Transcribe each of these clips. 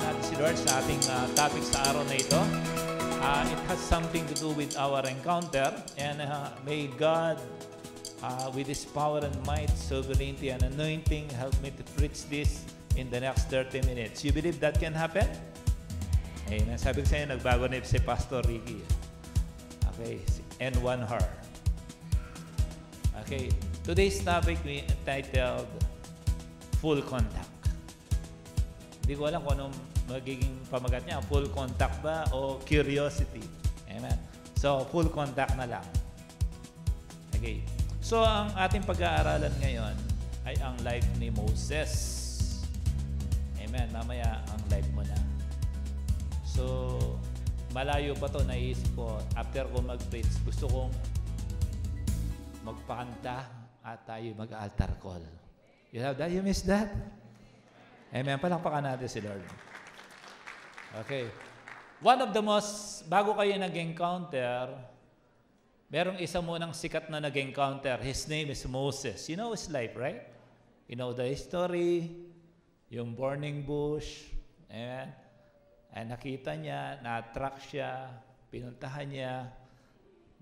Palapakan natin si Lord sa ating uh, topic sa araw na ito. Uh, it has something to do with our encounter and uh, may God uh, with His power and might, sovereignty and anointing help me to preach this in the next 30 minutes. You believe that can happen? Amen. Sabi ko sa inyo, nagbago na si Pastor Ricky. Okay, and one her. Okay, today's topic we entitled Full Contact. Hindi ko alam kung anong magiging pamagat niya. Full contact ba o curiosity? Amen. So, full contact na lang. Okay. So, ang ating pag-aaralan ngayon ay ang life ni Moses. Amen. Mamaya, ang life mo na. So, malayo pa to naisip ko. After ko mag-preach, gusto kong magpakanta at tayo mag-altar call. You have that? You missed that? Amen. Palakpakan natin si Lord. Okay. One of the most, bago kayo nag-encounter, merong isa munang sikat na nag-encounter. His name is Moses. You know his life, right? You know the history, yung burning bush, amen. Ay nakita niya, na-attract siya, pinuntahan niya,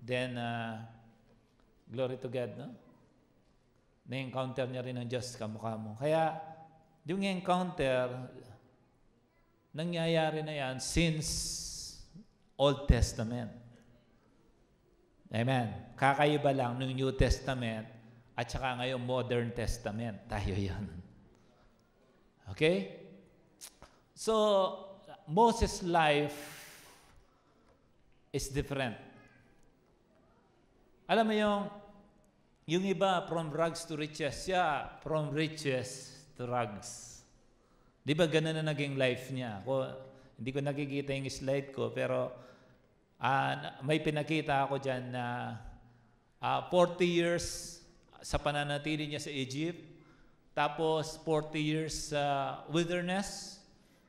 then, uh, glory to God, no? Na-encounter niya rin ng Diyos kamukha mo. Kaya, yung encounter, nangyayari na yan since Old Testament. Amen. Kakaiba lang ng New Testament at saka ngayon Modern Testament. Tayo yon. Okay? So, Moses' life is different. Alam mo yung, yung iba from rags to riches, siya from riches to rags. Di ba ganun na naging life niya? Ako, hindi ko nakikita yung slide ko, pero uh, may pinakita ako dyan na uh, 40 years sa pananatili niya sa Egypt, tapos 40 years sa uh, wilderness,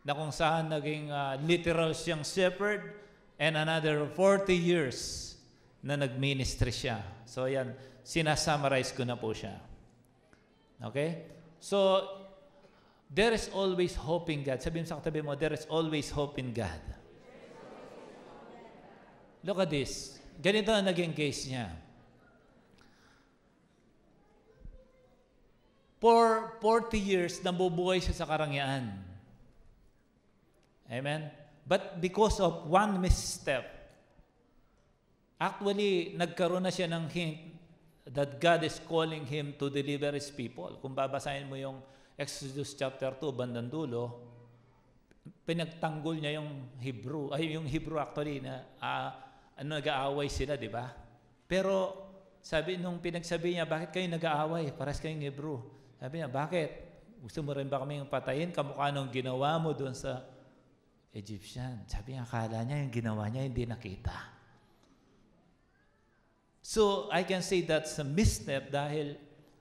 na kung saan naging uh, literal siyang shepherd, and another 40 years na nag-ministry siya. So yan, sinasummarize ko na po siya. Okay? So, there is always hope in God. Sabihin sa katabi mo, there is always hope in God. Look at this. Ganito ang naging case niya. For 40 years, nabubuhay siya sa karangyaan. Amen? But because of one misstep, actually, nagkaroon na siya ng hint that God is calling him to deliver His people. Kung babasahin mo yung Exodus chapter 2, bandang dulo, pinagtanggol niya yung Hebrew, ay yung Hebrew actually na uh, nag-aaway sila, di ba? Pero sabi nung pinagsabi niya, bakit kayo nag-aaway? Paras kayong Hebrew. Sabi niya, bakit? Gusto mo rin ba kaming patayin? Kamukha nung ginawa mo doon sa Egyptian. Sabi niya, akala niya yung ginawa niya hindi nakita. So, I can say that's a misstep dahil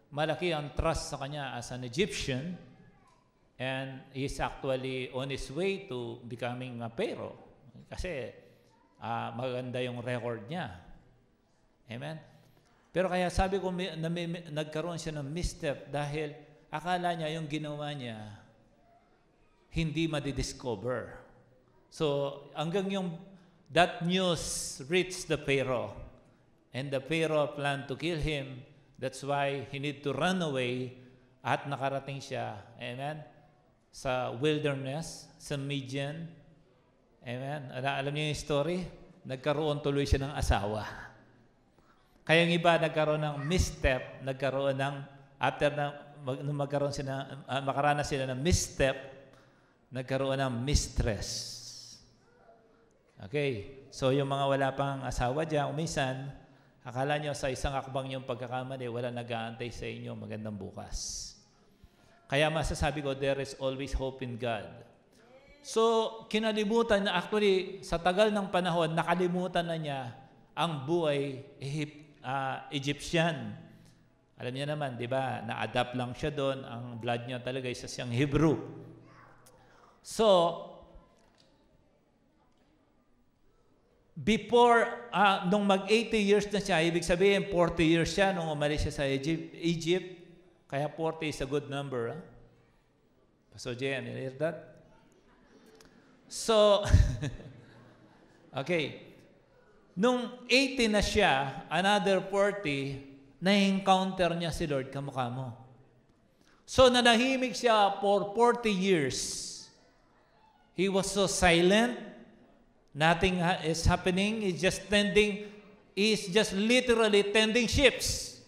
malaki ang trust sa kanya as an Egyptian and he's actually on his way to becoming a Pharaoh. Kasi uh, maganda yung record niya. Amen? Pero kaya sabi ko, na, may, nagkaroon siya ng misstep dahil akala niya yung ginawa niya hindi madidiscover. So, hanggang yung that news reached the Pharaoh and the Pharaoh planned to kill him. That's why he need to run away at nakarating siya, amen, sa wilderness, sa Midian. Amen. Alam niyo yung story? Nagkaroon tuloy siya ng asawa. Kaya yung iba nagkaroon ng misstep, nagkaroon ng, after na, mag, magkaroon sila, uh, makaranas sila ng misstep, nagkaroon ng mistress. Okay, so yung mga wala pang asawa dyan, umisan, akala nyo sa isang akbang yung pagkakamali, wala nag-aantay sa inyo magandang bukas. Kaya masasabi ko, there is always hope in God. So, kinalimutan na actually, sa tagal ng panahon, nakalimutan na niya ang buhay uh, Egyptian. Alam niya naman, di ba, na-adapt lang siya doon. Ang blood niya talaga isa siyang Hebrew. So, before, uh, nung mag-80 years na siya, ibig sabihin 40 years siya nung umalis siya sa Egypt. Egypt kaya 40 is a good number. Huh? Pastor Jen, you hear that? So, okay. Nung 80 na siya, another 40, na-encounter niya si Lord kamukha mo. So, nanahimik siya for 40 years. He was so silent. Nothing is happening. He's just tending, he's just literally tending ships.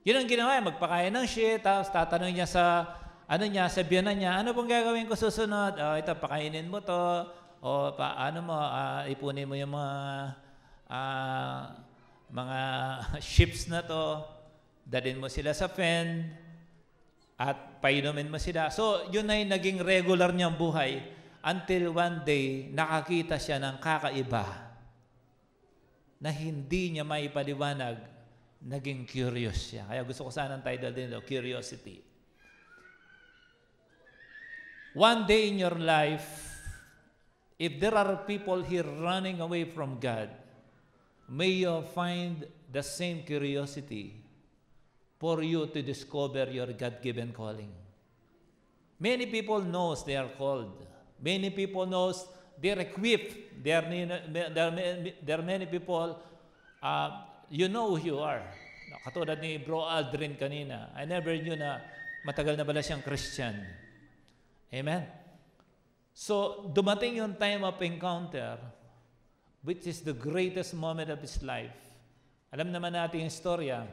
Yun ang ginawa niya, magpakain ng shit, tapos tatanong niya sa, ano niya, sa biyanan niya, ano pong gagawin ko susunod? Oh, ito, pakainin mo to, o paano mo, ah, ipunin mo yung mga, ah, mga ships na to, dalhin mo sila sa fen, at painumin mo sila. So, yun ay naging regular niyang buhay until one day, nakakita siya ng kakaiba na hindi niya maipaliwanag, naging curious siya. Kaya gusto ko sana ang title din, Curiosity. One day in your life, if there are people here running away from God, may you find the same curiosity for you to discover your God-given calling. Many people knows they are called. Many people knows they're equipped. There are, there are, many people, uh, you know who you are. Katulad ni Bro Aldrin kanina, I never knew na matagal na bala siyang Christian. Amen? So, dumating yung time of encounter, which is the greatest moment of his life. Alam naman natin yung storya,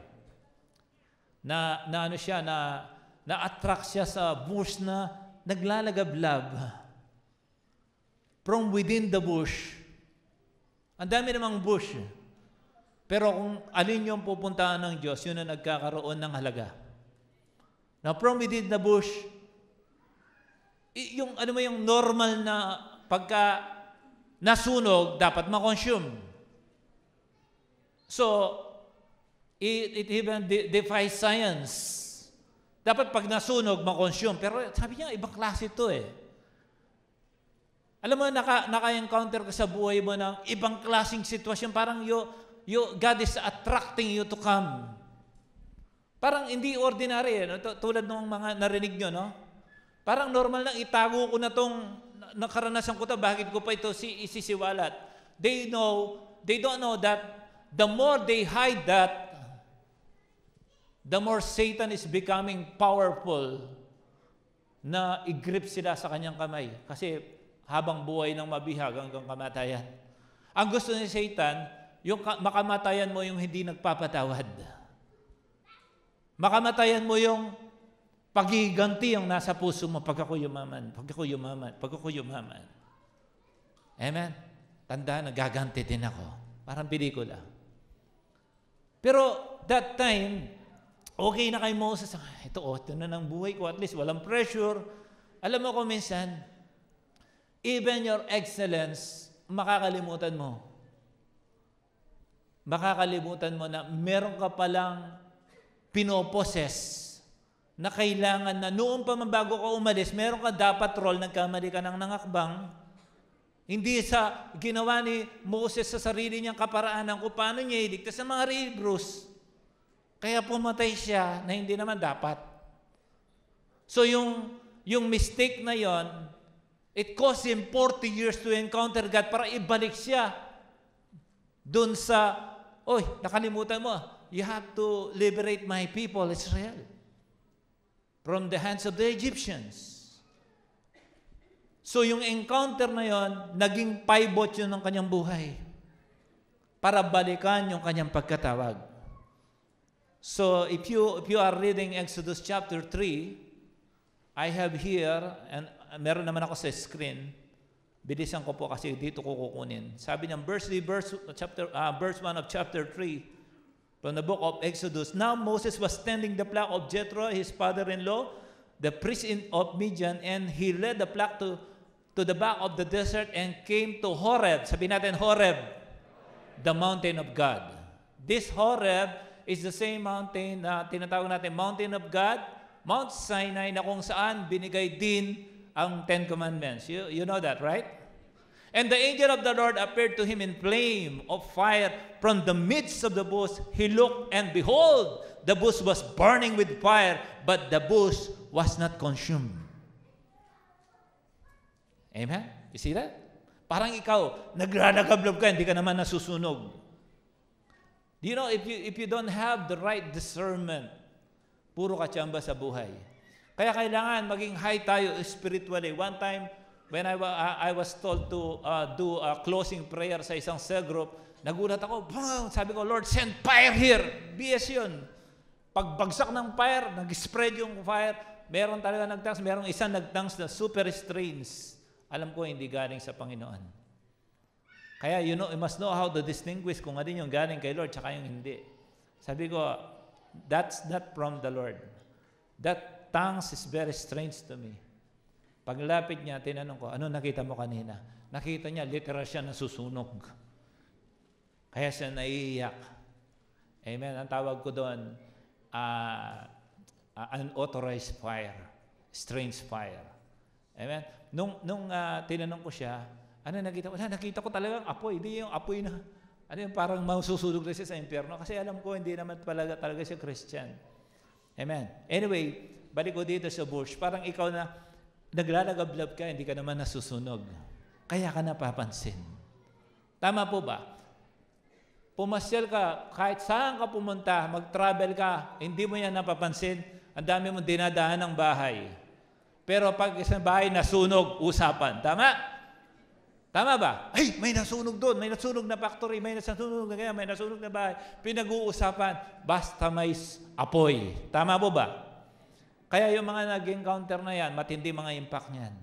na, na ano siya, na, na-attract siya sa bush na naglalagablab. From within the bush. Ang dami namang bush. Pero kung alin yung pupuntahan ng Diyos, yun ang nagkakaroon ng halaga. Now, from within the bush, yung ano mo yung normal na pagka nasunog, dapat ma-consume. So, it, it even de- defies science. Dapat pag nasunog, ma-consume. Pero sabi niya, ibang klase ito eh. Alam mo, naka, naka-encounter ka sa buhay mo ng ibang klaseng sitwasyon. Parang you, you, God is attracting you to come. Parang hindi ordinary. Eh, no? Tulad ng mga narinig nyo, no? Parang normal lang, itago ko na tong nakaranasan ko to, bakit ko pa ito si, isisiwalat? They know, they don't know that the more they hide that, the more Satan is becoming powerful na i-grip sila sa kanyang kamay. Kasi habang buhay ng mabihag hanggang kamatayan. Ang gusto ni Satan, yung makamatayan mo yung hindi nagpapatawad. Makamatayan mo yung pagiganti yung nasa puso mo pag ako yumaman, pag ako yumaman, pag ako yumaman. Amen? Tanda, nagaganti din ako. Parang pelikula. Pero that time, okay na kay Moses. Ito, oh, ito na ng buhay ko. At least walang pressure. Alam mo ko minsan, even your excellence, makakalimutan mo. Makakalimutan mo na meron ka palang pinoposes na kailangan na noon pa man bago ka umalis, meron ka dapat role, nagkamali ka ng nangakbang. Hindi sa ginawa ni Moses sa sarili niyang kaparaanan kung paano niya iligtas sa mga Hebrews. Kaya pumatay siya na hindi naman dapat. So yung, yung mistake na yon, it cost him 40 years to encounter God para ibalik siya dun sa, oy, nakalimutan mo, you have to liberate my people, Israel from the hands of the Egyptians. So yung encounter na yon, naging pivot yun ng kanyang buhay para balikan yung kanyang pagkatawag. So if you if you are reading Exodus chapter 3, I have here and meron naman ako sa screen. Bilisan ko po kasi dito ko kukunin. Sabi niya verse 3 verse chapter uh, verse 1 of chapter 3 from the book of Exodus. Now Moses was tending the flock of Jethro, his father-in-law, the priest of Midian, and he led the flock to, to the back of the desert and came to Horeb. Sabi natin Horeb, the mountain of God. This Horeb is the same mountain na tinatawag natin Mountain of God, Mount Sinai na kung saan binigay din ang Ten Commandments. You, you know that, right? And the angel of the Lord appeared to him in flame of fire from the midst of the bush. He looked, and behold, the bush was burning with fire, but the bush was not consumed. Amen? You see that? Parang ikaw, naglalagablab ka, hindi ka naman nasusunog. Do you know, if you, if you don't have the right discernment, puro ka tsamba sa buhay. Kaya kailangan maging high tayo spiritually. One time, when I, I was told to uh, do a closing prayer sa isang cell group, nagulat ako, bang! sabi ko, Lord, send fire here. BS yun. Pagbagsak ng fire, nag-spread yung fire, meron talaga nagtangs, meron isang nagtangs na super strains alam ko hindi galing sa Panginoon. Kaya you know, you must know how to distinguish kung ano yung galing kay Lord tsaka yung hindi. Sabi ko, that's not from the Lord. That tongues is very strange to me. Paglapit niya, tinanong ko, ano nakita mo kanina? Nakita niya, literal siya nasusunog. Kaya siya naiiyak. Amen. Ang tawag ko doon, uh, uh, unauthorized fire. Strange fire. Amen nung, nung uh, tinanong ko siya, ano nakita ko? Wala, nakita ko talagang apoy. Hindi yung apoy na, ano yung parang masusunog na siya sa impyerno. Kasi alam ko, hindi naman talaga, talaga siya Christian. Amen. Anyway, balik ko dito sa bush. Parang ikaw na, naglalagablab ka, hindi ka naman nasusunog. Kaya ka napapansin. Tama po ba? Pumasyal ka, kahit saan ka pumunta, mag-travel ka, hindi mo yan napapansin. Ang dami mong dinadaan ng bahay. Pero pag isang bahay nasunog, usapan. Tama? Tama ba? Ay, may nasunog doon, may nasunog na factory, may nasunog na kaya, may nasunog na bahay. Pinag-uusapan, basta may apoy. Tama po ba? Kaya yung mga nag-encounter na yan, matindi mga impact niyan.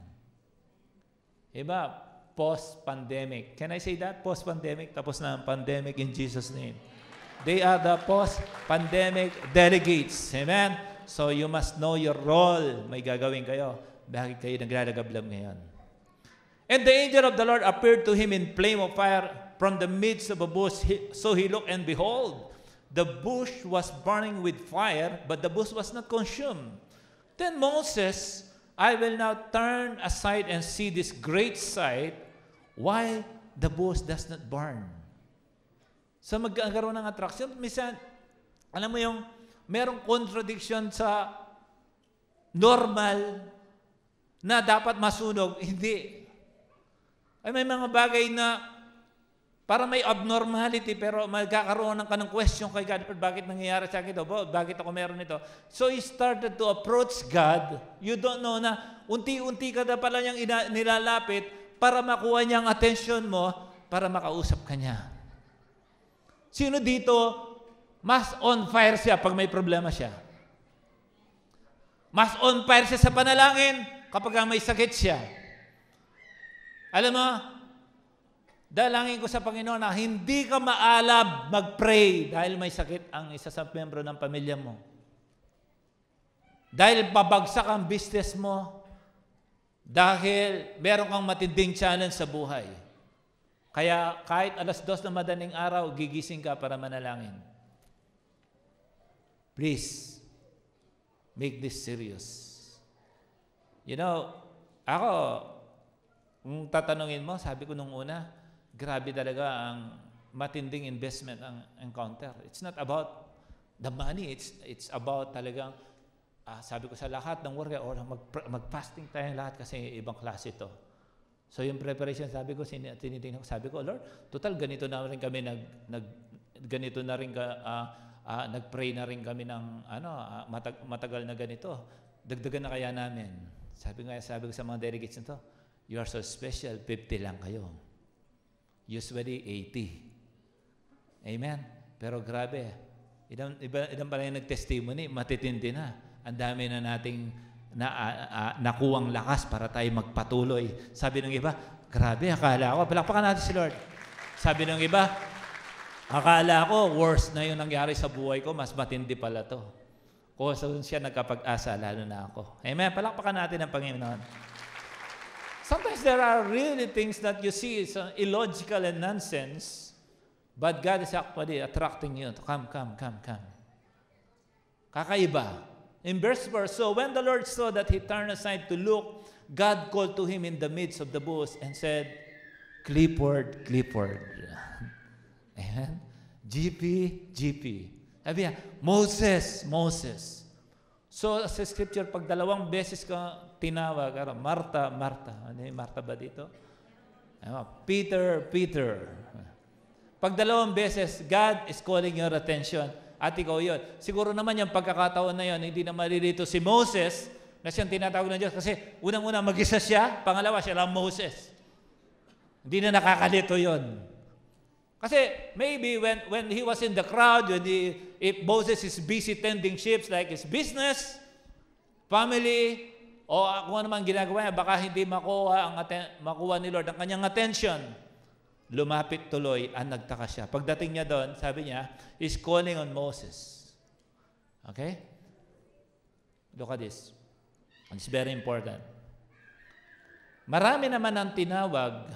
Iba, post-pandemic. Can I say that? Post-pandemic, tapos na ang pandemic in Jesus' name. They are the post-pandemic delegates. Amen? So you must know your role. May gagawin kayo. Bakit kayo naglalagablab ngayon? And the angel of the Lord appeared to him in flame of fire from the midst of a bush. So he looked, and behold, the bush was burning with fire, but the bush was not consumed. Then Moses, I will now turn aside and see this great sight, why the bush does not burn. So magkakaroon ng attraction. Minsan, alam mo yung merong contradiction sa normal na dapat masunog. Hindi. Ay may mga bagay na para may abnormality pero magkakaroon ng kanang question kay God, bakit nangyayari sa akin ito? Bakit ako meron ito? So he started to approach God. You don't know na unti-unti ka na pala niyang ina- nilalapit para makuha niya ang attention mo para makausap ka niya. Sino dito mas on fire siya pag may problema siya. Mas on fire siya sa panalangin kapag may sakit siya. Alam mo, dalangin ko sa Panginoon na hindi ka maalab mag-pray dahil may sakit ang isa sa membro ng pamilya mo. Dahil babagsak ang business mo, dahil meron kang matinding challenge sa buhay. Kaya kahit alas dos na madaling araw, gigising ka para manalangin. Please, make this serious. You know, ako, kung tatanungin mo, sabi ko nung una, grabe talaga ang matinding investment ang encounter. It's not about the money, it's it's about talagang uh, sabi ko sa lahat ng worker or mag, mag-fasting tayo lahat kasi ibang klase ito. So yung preparation, sabi ko, tinitingnan ko, sabi ko, Lord, total ganito na rin kami nag, nag ganito na rin ka, uh, uh, nag-pray na rin kami ng ano, uh, matag- matagal na ganito. Dagdagan na kaya namin. Sabi nga, sabi ko sa mga delegates nito, you are so special, 50 lang kayo. Usually 80. Amen? Pero grabe, ilan, iba, ilan pala yung nag-testimony, matitindi na. Ang dami na nating na, uh, uh, nakuwang lakas para tayo magpatuloy. Sabi ng iba, grabe, akala ko, palakpakan natin si Lord. Sabi ng iba, Akala ko, worse na yung nangyari sa buhay ko, mas matindi pala to. Kung siya nagkapag-asa, lalo na ako. Amen. Palakpakan natin ang Panginoon. Sometimes there are really things that you see is uh, illogical and nonsense, but God is actually attracting you to come, come, come, come. Kakaiba. In verse 4, so when the Lord saw that he turned aside to look, God called to him in the midst of the bush and said, Clifford, Clifford. Amen? GP, GP. Sabi niya, Moses, Moses. So sa scripture, pag dalawang beses ka tinawag, Marta, Marta. Ano yung Marta ba dito? Ano, Peter, Peter. Pag dalawang beses, God is calling your attention at ikaw yun. Siguro naman yung pagkakataon na yun, hindi na malilito si Moses na siyang tinatawag ng Diyos kasi unang-una mag-isa siya, pangalawa siya lang Moses. Hindi na nakakalito yon. Kasi maybe when, when he was in the crowd, when he, if Moses is busy tending ships like his business, family, o kung ano man ginagawa niya, baka hindi makuha, ang aten- makuha ni Lord ang kanyang attention. Lumapit tuloy, ang nagtaka siya. Pagdating niya doon, sabi niya, is calling on Moses. Okay? Look at this. It's very important. Marami naman ang tinawag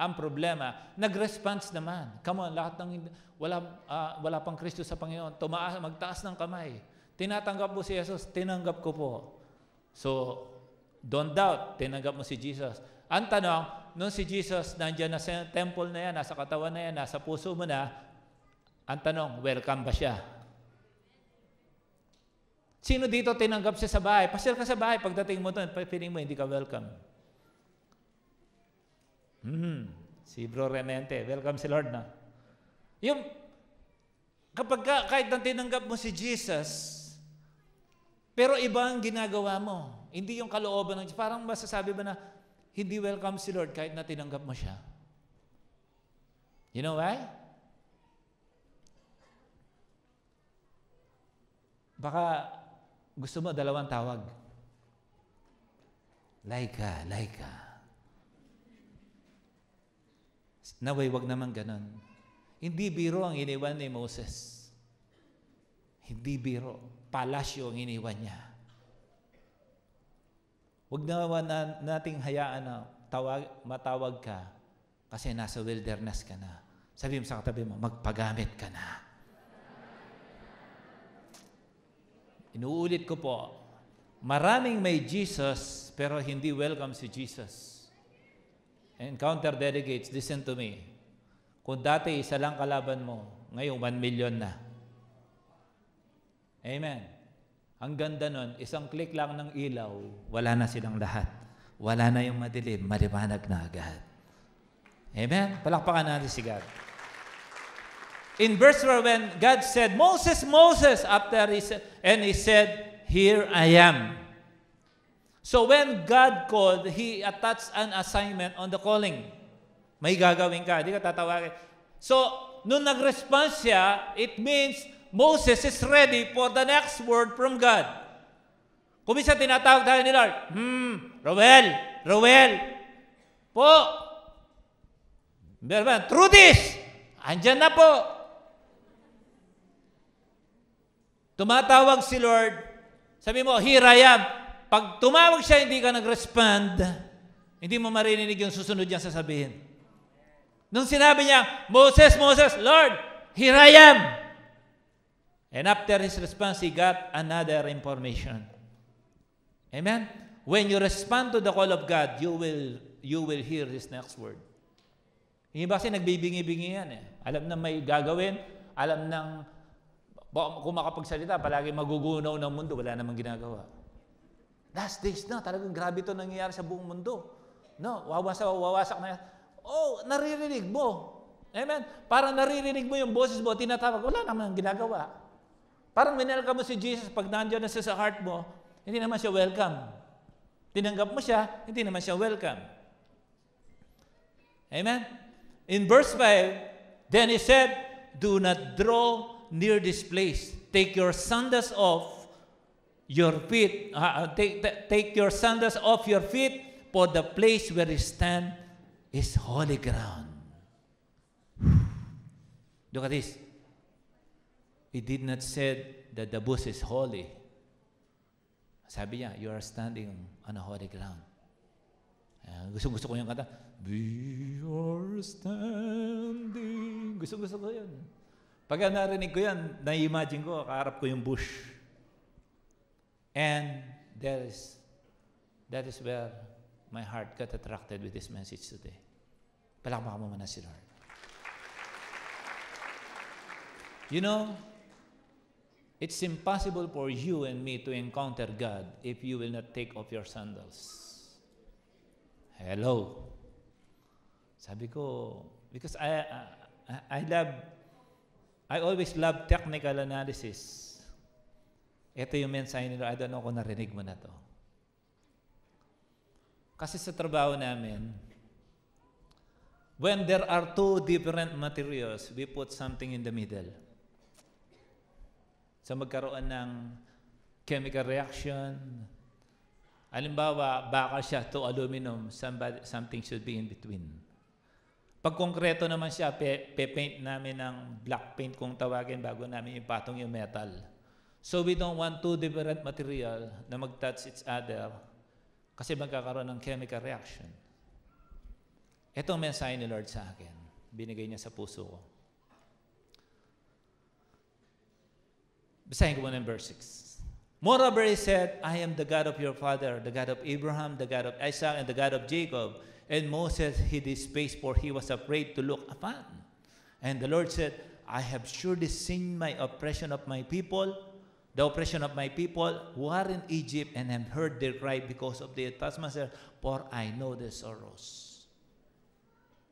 ang problema. Nag-response naman. Come on, lahat ng wala ah, wala pang Kristo sa Panginoon, tumaas, magtaas ng kamay. Tinatanggap mo si Jesus, tinanggap ko po. So, don't doubt, tinanggap mo si Jesus. Ang tanong, nung si Jesus nandiyan na sa temple na yan, nasa katawan na yan, nasa puso mo na, ang tanong, welcome ba siya? Sino dito tinanggap siya sa bahay? Pasyal ka sa bahay, pagdating mo doon, feeling mo hindi ka welcome. Hmm, si Bro Remente, welcome si Lord na. Yung, kapag ka, kahit na tinanggap mo si Jesus, pero iba ang ginagawa mo. Hindi yung kalooban ng Diyos. Parang masasabi ba na, hindi welcome si Lord kahit na tinanggap mo siya. You know why? Baka gusto mo dalawang tawag. Laika, laika. Naway, wag naman ganon. Hindi biro ang iniwan ni Moses. Hindi biro. Palasyo ang iniwan niya. Huwag naman na, nating hayaan na tawag, matawag ka kasi nasa wilderness ka na. Sabi mo sa katabi mo, magpagamit ka na. Inuulit ko po, maraming may Jesus pero hindi welcome si Jesus. Encounter delegates, listen to me. Kung dati isa lang kalaban mo, ngayon 1 million na. Amen. Ang ganda nun, isang click lang ng ilaw, wala na silang lahat. Wala na yung madilim, maliwanag na agad. Amen? Palakpakan natin si God. In verse 4, when God said, Moses, Moses, after he said, and he said, Here I am. So when God called, He attached an assignment on the calling. May gagawin ka, di ka tatawagin. So, nung nag-response siya, it means Moses is ready for the next word from God. Kung minsan tinatawag tayo ni Lord, Hmm, Roel, Roel, po. Through this, andyan na po. Tumatawag si Lord, sabi mo, here I am. Pag tumawag siya, hindi ka nag-respond, hindi mo marinig yung susunod niyang sasabihin. Nung sinabi niya, Moses, Moses, Lord, here I am. And after his response, he got another information. Amen? When you respond to the call of God, you will you will hear His next word. Hindi ba kasi nagbibingi-bingi yan eh. Alam na may gagawin, alam ng kung makapagsalita, palagi magugunaw ng mundo, wala namang ginagawa. Last days na, talagang grabe ito nangyayari sa buong mundo. No, wawasak, wawasak na yan. Oh, naririnig mo. Amen? Parang naririnig mo yung boses mo, tinatawag, wala namang ginagawa. Parang minelka mo si Jesus pag nandiyan na siya sa heart mo, hindi naman siya welcome. Tinanggap mo siya, hindi naman siya welcome. Amen? In verse 5, then he said, Do not draw near this place. Take your sandals off your feet. Uh, take, take your sandals off your feet, for the place where you stand is holy ground. Look at this. He did not say that the bush is holy. Sabi niya, you are standing on a holy ground. Uh, gusto, gusto ko yung kanta. We are standing. Gusto, gusto ko yun. Pag narinig ko yan, na-imagine ko, kaharap ko yung bush. And that is, that is where my heart got attracted with this message today. Palakpakan mo muna si Lord. You know, it's impossible for you and me to encounter God if you will not take off your sandals. Hello. Sabi ko, because I, I, I love, I always love technical analysis. Ito yung mensahe nila. I don't know kung narinig mo na to. Kasi sa trabaho namin, when there are two different materials, we put something in the middle. So magkaroon ng chemical reaction. Halimbawa, bakal siya to aluminum, somebody, something should be in between. Pag konkreto naman siya, pe, pe-paint namin ng black paint kung tawagin bago namin ipatong yung metal. So we don't want two different material na mag-touch each other kasi magkakaroon ng chemical reaction. Ito ang mensahe ni Lord sa akin. Binigay niya sa puso ko. Basahin ko muna ng verse 6. Moreover, he said, I am the God of your father, the God of Abraham, the God of Isaac, and the God of Jacob. And Moses hid his face, for he was afraid to look upon. And the Lord said, I have surely seen my oppression of my people, the oppression of my people who are in Egypt, and have heard their cry because of their taskmaster, for I know their sorrows.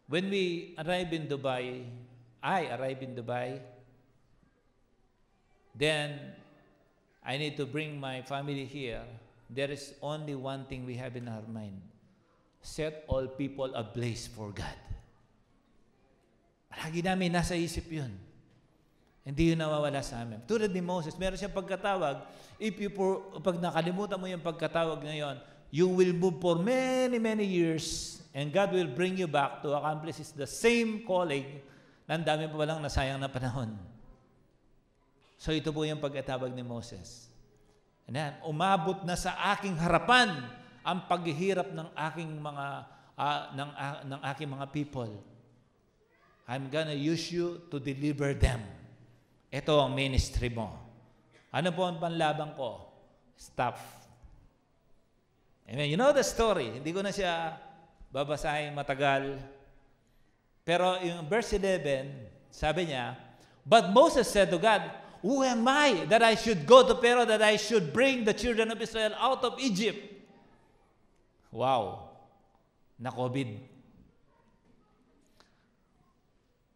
When we arrive in Dubai, I arrive in Dubai, then I need to bring my family here. There is only one thing we have in our mind. Set all people ablaze for God. Palagi namin nasa isip yun. Hindi yun nawawala sa amin. Tulad ni Moses, meron siyang pagkatawag. If you, for, pag nakalimutan mo yung pagkatawag ngayon, you will move for many, many years and God will bring you back to accomplish the same calling na ang dami pa walang nasayang na panahon. So ito po yung pagkatawag ni Moses. Then, umabot na sa aking harapan ang paghihirap ng aking mga uh, ng, uh, ng aking mga people. I'm gonna use you to deliver them. Ito ang ministry mo. Ano po ang panlaban ko? Staff. Amen. You know the story. Hindi ko na siya babasahin matagal. Pero yung verse 11, sabi niya, But Moses said to God, Who am I that I should go to Pharaoh, that I should bring the children of Israel out of Egypt? Wow. Na-COVID.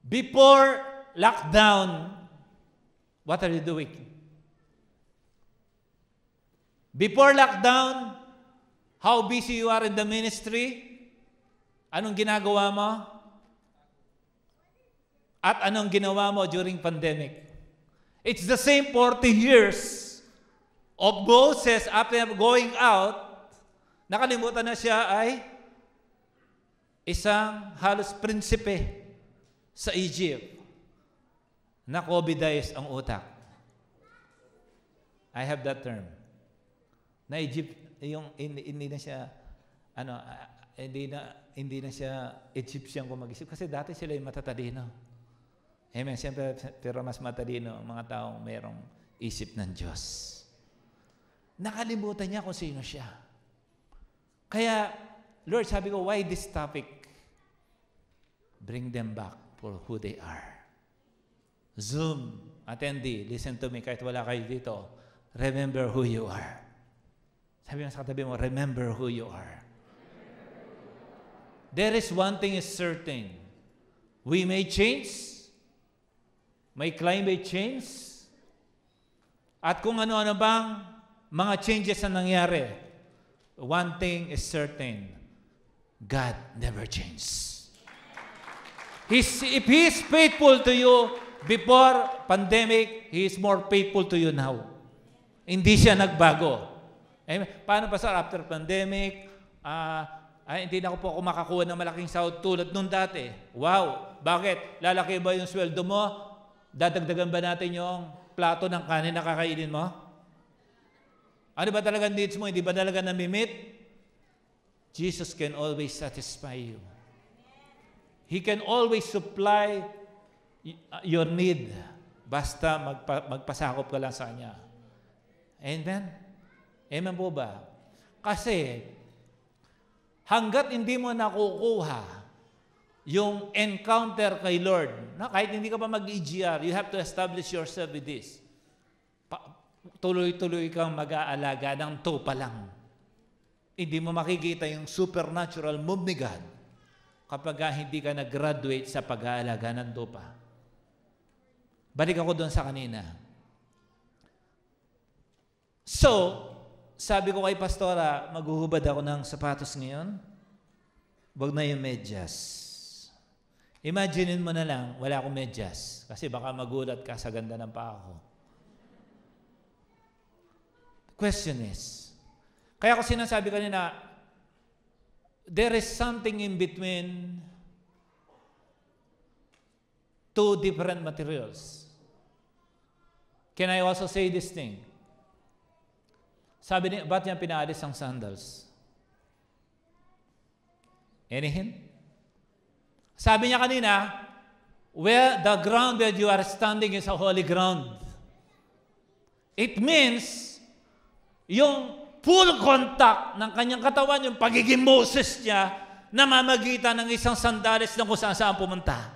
Before lockdown, what are you doing? Before lockdown, how busy you are in the ministry? Anong ginagawa mo? At anong ginawa mo during pandemic? It's the same 40 years of Moses after going out, nakalimutan na siya ay isang halos prinsipe sa Egypt na COVIDize ang utak. I have that term. Na Egypt, yung hindi, hindi na siya, ano, uh, hindi na, hindi na siya Egyptian kung mag-isip. Kasi dati sila yung matatalino. Amen. Siyempre, pero mas matalino ang mga taong mayroong isip ng Diyos. Nakalimutan niya kung sino siya. Kaya, Lord, sabi ko, why this topic? Bring them back for who they are. Zoom, attendee, listen to me kahit wala kayo dito. Remember who you are. Sabi mo sa katabi mo, remember who you are. There is one thing is certain. We may change, may climate change, at kung ano-ano bang mga changes na nangyari, one thing is certain, God never changes. He's, if He is faithful to you before pandemic, He is more faithful to you now. Hindi siya nagbago. Amen. Paano pa sir, after pandemic, uh, ay, hindi na ako po ako ng malaking sahod tulad nung dati. Wow! Bakit? Lalaki ba yung sweldo mo? Dadagdagan ba natin yung plato ng kanin na kakainin mo? Ano ba talaga needs mo? Hindi ba talaga namimit? Jesus can always satisfy you. He can always supply your need. Basta magpa, magpasakop ka lang sa Kanya. Amen? Amen po ba? Kasi, hanggat hindi mo nakukuha yung encounter kay Lord, na kahit hindi ka pa mag-EGR, you have to establish yourself with this. Tuloy-tuloy kang mag-aalaga ng to pa lang. Hindi mo makikita yung supernatural move ni God kapag hindi ka nag-graduate sa pag-aalaga ng lupa. Balik ako doon sa kanina. So, sabi ko kay Pastora, maghuhubad ako ng sapatos ngayon. Huwag na yung medyas. Imaginein mo na lang, wala akong medyas. Kasi baka magulat ka sa ganda ng paa ko. Question is, kaya ko sinasabi kanina, there is something in between two different materials. Can I also say this thing? Sabi niya, ba't niya pinaalis ang sandals? Any hint? Sabi niya kanina, where the ground where you are standing is a holy ground. It means, yung full contact ng kanyang katawan, yung pagiging Moses niya, namamagitan ng isang sandalis na kung saan saan pumunta.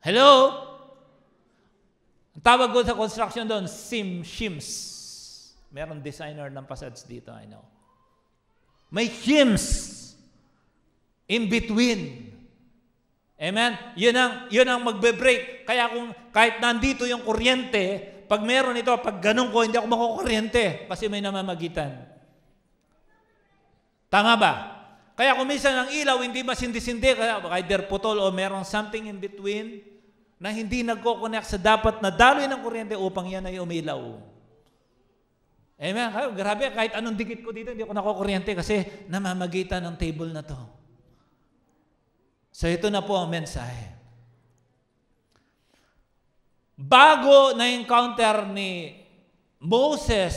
Hello? Ang tawag ko sa construction doon, sim, shims. Meron designer ng passage dito, I know. May shims in between. Amen? Yun ang, yun ang magbe-break. Kaya kung kahit nandito yung kuryente, pag meron ito, pag ganun ko, hindi ako makukuryente kasi may namamagitan. Tama ba? Kaya kung minsan ang ilaw, hindi masindi-sindi, kaya either putol o meron something in between na hindi nagko-connect sa dapat na daloy ng kuryente upang yan ay umilaw. Amen? Grabe, kahit anong dikit ko dito, hindi ako nakukuryente kasi namamagitan ng table na to. So ito na po ang mensahe. Bago na-encounter ni Moses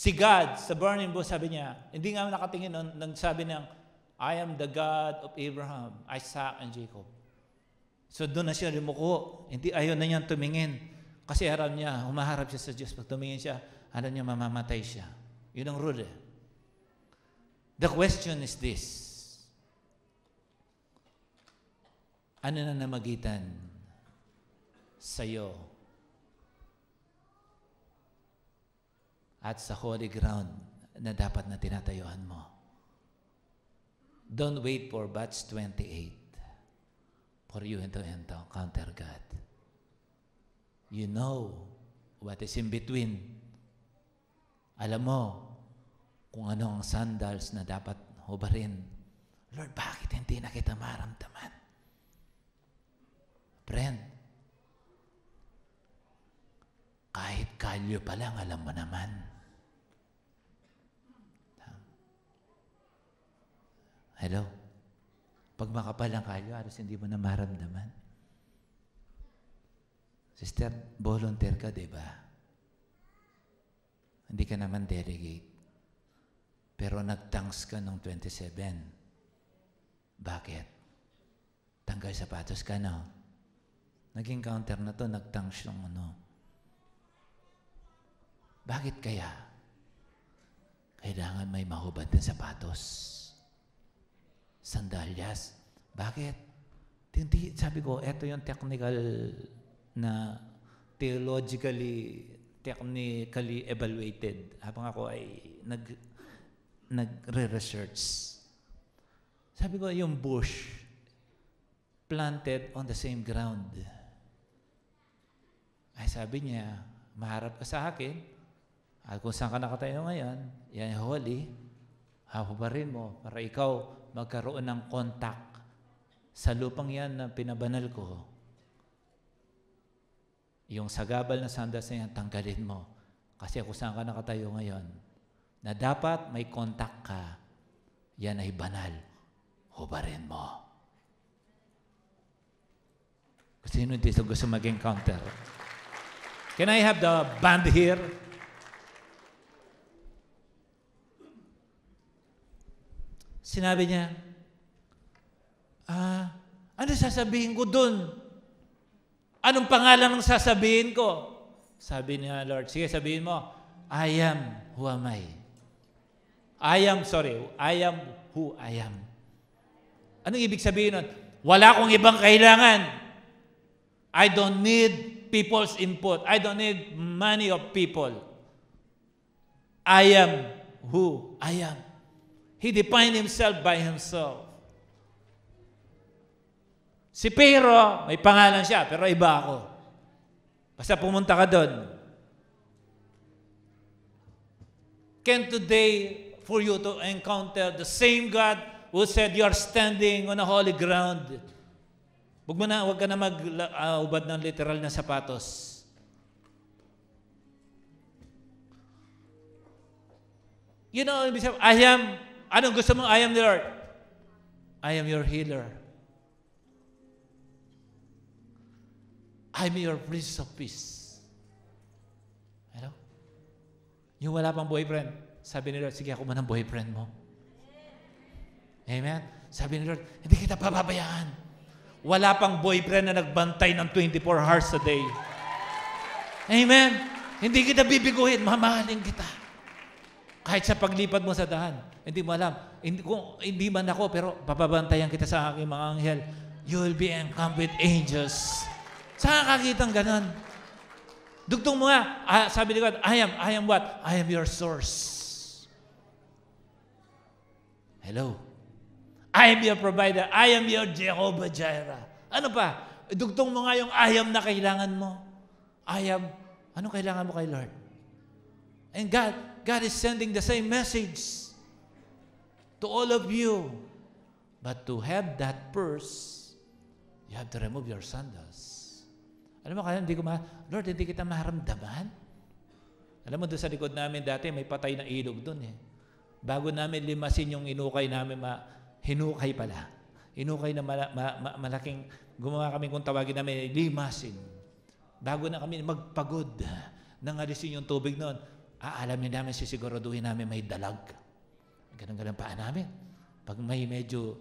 si God sa burning bush, sabi niya, hindi nga nakatingin nun, nang sabi niya, I am the God of Abraham, Isaac, and Jacob. So doon na siya lumuko. Hindi ayaw na niyang tumingin. Kasi harap niya, humaharap siya sa Diyos. Pag tumingin siya, alam niya mamamatay siya. Yun ang rule. Eh. The question is this. Ano na namagitan sa iyo at sa holy ground na dapat na tinatayuan mo? Don't wait for batch 28 for you to encounter God. You know what is in between. Alam mo kung ano ang sandals na dapat hubarin. Lord, bakit hindi na kita maramdaman? Friend, kahit kalyo pa lang, alam mo naman. Hello? Pag makapal ang kalyo, alos hindi mo na maramdaman. Sister, volunteer ka, di ba? Hindi ka naman delegate. Pero nag-tanks ka nung 27. Bakit? Tanggal sapatos ka, no? Naging counter na to, nagtanks yung ano. Bakit kaya? Kailangan may mahubad na sapatos. Sandalyas. Bakit? Hindi, sabi ko, ito yung technical na theologically, technically evaluated. Habang ako ay nag, nagre-research. Sabi ko, yung bush, planted on the same ground. Ay sabi niya, maharap ka sa akin, at kung saan ka nakatayo ngayon, yan holy, hahubarin mo para ikaw magkaroon ng contact sa lupang yan na pinabanal ko. Yung sagabal na sandas na yan, tanggalin mo. Kasi kung saan ka nakatayo ngayon, na dapat may contact ka, yan ay banal. Hubarin mo. Sino dito gusto maging counter? Can I have the band here? Sinabi niya, ah, ano sasabihin ko dun? Anong pangalan ng sasabihin ko? Sabi niya, Lord, sige sabihin mo, I am who am I. I am, sorry, I am who I am. Anong ibig sabihin nun? Wala akong ibang kailangan. I don't need people's input. I don't need money of people. I am who I am. He defined himself by himself. Si Pero, may pangalan siya, pero iba ako. Basta pumunta ka doon. Can today, for you to encounter the same God who said you are standing on a holy ground. Huwag mo na, huwag ka na mag-ubad ng literal na sapatos. You know, I am, anong gusto mo? I am the Lord. I am your healer. I'm your Prince of Peace. Ano? Yung wala pang boyfriend, sabi ni Lord, sige ako man ang boyfriend mo. Amen? Sabi ni Lord, hindi kita pababayaan. Wala pang boyfriend na nagbantay ng 24 hours a day. Amen? Hindi kita bibiguhin, mamahalin kita. Kahit sa paglipat mo sa dahan, hindi mo alam. Hindi, kung, hindi man ako, pero papabantayan kita sa aking mga anghel. You will be encamped with angels. Saan kakitang ganon? Dugtong mo nga, ah, sabi ni God, I am, I am what? I am your source. Hello? I am your provider. I am your Jehovah Jireh. Ano pa? Dugtong mo nga yung I am na kailangan mo. I am, ano kailangan mo kay Lord? And God, God is sending the same message to all of you. But to have that purse, you have to remove your sandals. Alam mo kaya hindi ko ma, Lord, hindi kita maharamdaman. Alam mo, doon sa likod namin dati, may patay na ilog doon eh. Bago namin limasin yung inukay namin, ma, hinukay pala. Hinukay na mala, ma, ma, malaking, gumawa kami kung tawagin namin, limasin. Bago na kami magpagod, nang alisin yung tubig noon, aalamin namin, sisiguraduhin namin may dalag. Ganun-ganun paa namin. Pag may medyo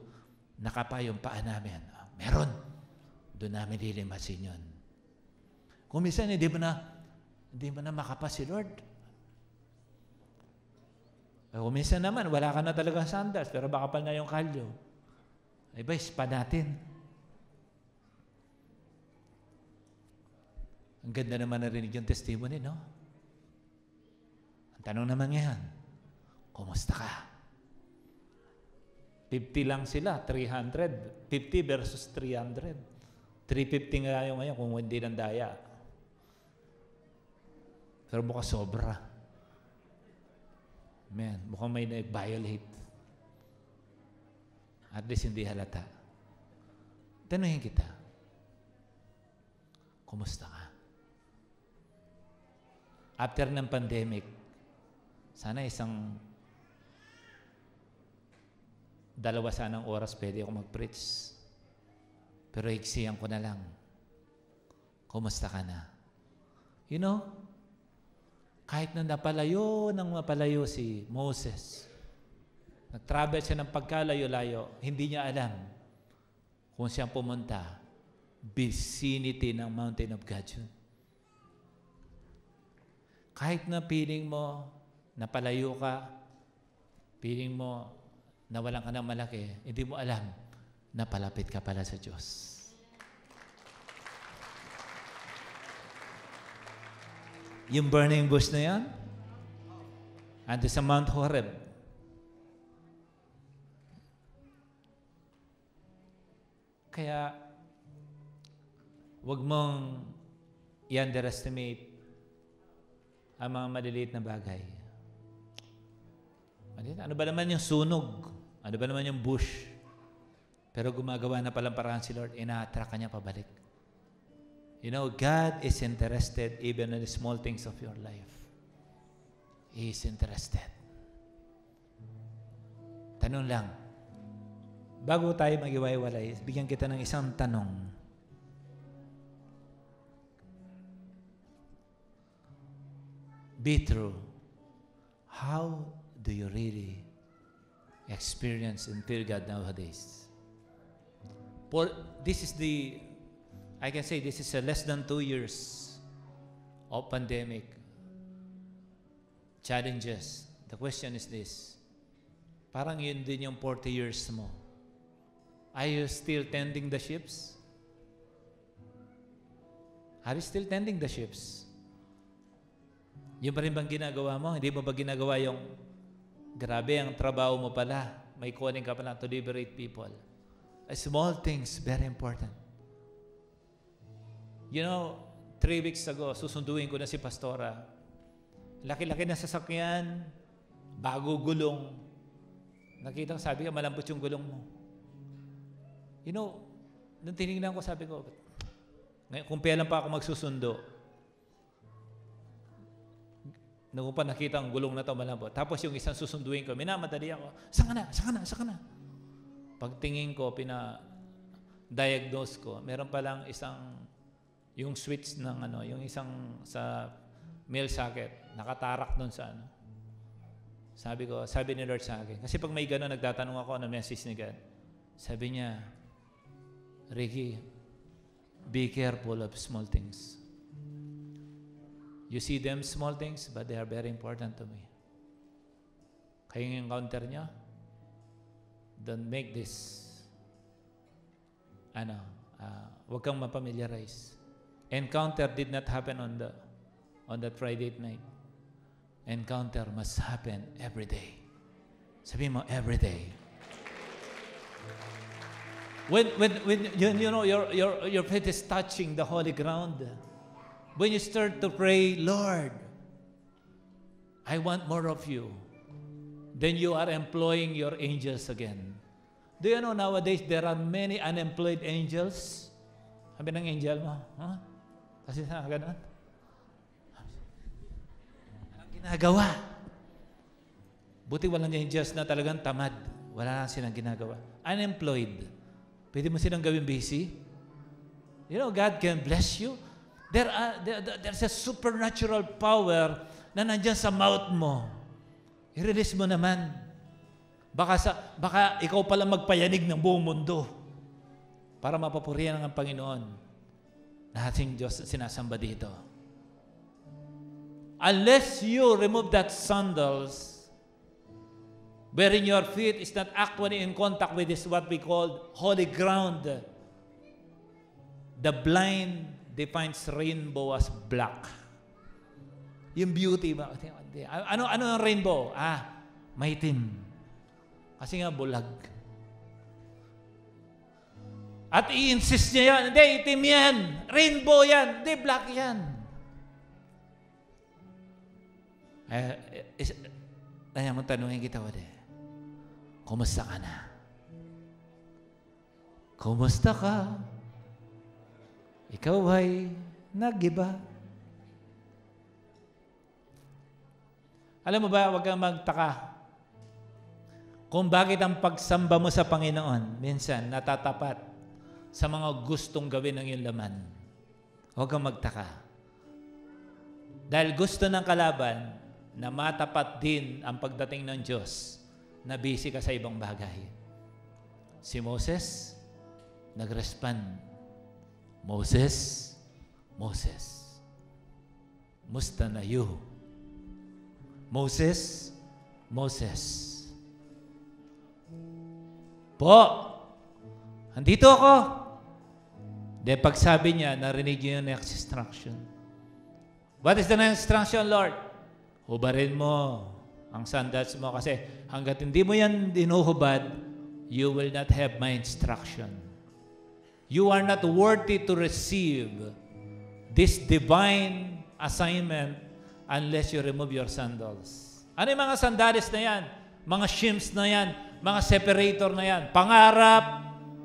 nakapa yung paa namin, ah, meron. Doon namin lilimasin yun. Kung minsan hindi mo na, hindi mo na makapa si Lord. Kung minsan naman, wala ka na talaga sandals, pero baka pa na yung kalyo. Ay ba, spa natin. Ang ganda naman narinig yung testimony, no? Ang tanong naman ngayon, kumusta ka? 50 lang sila, 300. 50 versus 300. 350 nga yung ngayon kung hindi ng daya. Pero mukhang sobra. Man, mukhang may nag-violate. At least hindi halata. Tanungin kita, kumusta ka? After ng pandemic, sana isang dalawa sanang oras pwede ako mag-preach. Pero iksiyan ko na lang. Kumusta ka na? You know, kahit na napalayo ng mapalayo si Moses, nag-travel siya ng pagkalayo-layo, hindi niya alam kung siyang pumunta, vicinity ng mountain of God yun. Kahit na feeling mo, napalayo ka, feeling mo, nawalan ka ng malaki, hindi mo alam, napalapit ka pala sa Diyos. Yung burning bush na yan, ando sa Mount Horeb. Kaya, wag mong i-underestimate ang mga maliliit na bagay. Ano ba naman yung sunog? Ano ba naman yung bush? Pero gumagawa na palang paraan si Lord, ina-attract ka niya pabalik. You know, God is interested even in the small things of your life. He is interested. Tanong lang, bago tayo mag-iwaiwalay, bigyan kita ng isang tanong. Be true. How do you really experience and feel God nowadays? For this is the I can say this is a less than two years of pandemic challenges. The question is this. Parang yun din yung 40 years mo. Are you still tending the ships? Are you still tending the ships? Yung pa rin bang ginagawa mo? Hindi mo ba ginagawa yung grabe ang trabaho mo pala? May calling ka pala to liberate people. A small things, very important. You know, three weeks ago, susunduin ko na si Pastora. Laki-laki na sasakyan, bago gulong. Nakita ko, sabi ka, malambot yung gulong mo. You know, nung tinignan ko, sabi ko, ngayon, kung lang pa ako magsusundo, nung pa nakita ang gulong na to malambot. Tapos yung isang susunduin ko, minamadali ako, saan ka na, saan na, saan na. Pagtingin ko, pina-diagnose ko, meron pa lang isang, yung switch ng ano, yung isang sa mail socket, nakatarak doon sa ano. Sabi ko, sabi ni Lord sa akin, kasi pag may gano'n, nagtatanong ako ng message ni God. Sabi niya, Ricky, be careful of small things. You see them small things, but they are very important to me. Kaya yung encounter niya, don't make this, ano, uh, huwag kang mapamiliarize. Encounter did not happen on the on that Friday night. Encounter must happen every day. Sabi mo, every day. When, when, when you, you know your, your, your faith is touching the holy ground, When you start to pray, Lord, I want more of you, then you are employing your angels again. Do you know nowadays there are many unemployed angels? Sabi ng angel mo, huh? Kasi sa ganun. Anong ginagawa? Buti walang angels na talagang tamad. Wala lang silang ginagawa. Unemployed. Pwede mo silang gawin busy? You know, God can bless you. There are, there, there's a supernatural power na nandyan sa mouth mo. I-release mo naman. Baka, sa, baka ikaw pala magpayanig ng buong mundo para mapapurihan ng Panginoon na ating Diyos sinasamba dito. Unless you remove that sandals, wherein your feet is not actually in contact with this what we call holy ground, the blind defines rainbow as black. Yung beauty ba? Ano, ano ang rainbow? Ah, maitim. Kasi nga bulag. At i-insist niya yan, hindi, itim yan. Rainbow yan. Hindi, black yan. Eh, is, kaya mo tanungin kita, wade. Kumusta ka na? Kumusta ka? Ikaw ay nagiba. Alam mo ba, huwag kang magtaka. Kung bakit ang pagsamba mo sa Panginoon, minsan natatapat sa mga gustong gawin ng iyong laman. Huwag kang magtaka. Dahil gusto ng kalaban na matapat din ang pagdating ng Diyos na busy ka sa ibang bagay. Si Moses, nag-respond Moses, Moses, musta na you? Moses, Moses. Po, andito ako. De pagsabi niya, narinig niyo yung next instruction. What is the next instruction, Lord? Hubarin mo ang sandals mo kasi hanggat hindi mo yan dinuhubad, you will not have my instruction. You are not worthy to receive this divine assignment unless you remove your sandals. Ano yung mga sandals na yan? Mga shims na yan? Mga separator na yan? Pangarap,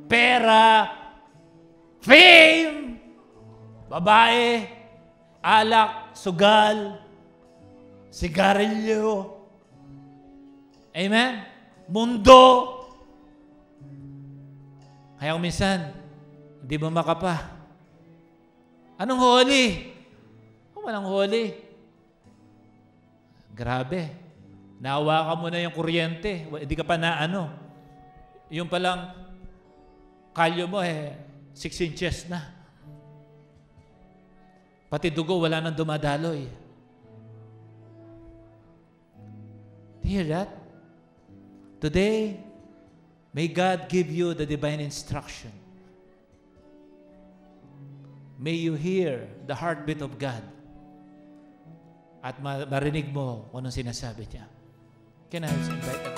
pera, fame, babae, alak, sugal, sigarilyo, amen? Mundo. Kaya minsan, hindi mo makapa. Anong holy? Oh, walang holy. Grabe. Nahawakan mo na yung kuryente. Hindi ka pa na ano. Yung palang kalyo mo eh, 6 inches na. Pati dugo, wala nang dumadaloy. Do you hear that? Today, may God give you the divine instruction May you hear the heartbeat of God at marinig mo kung anong sinasabi niya. Can I invite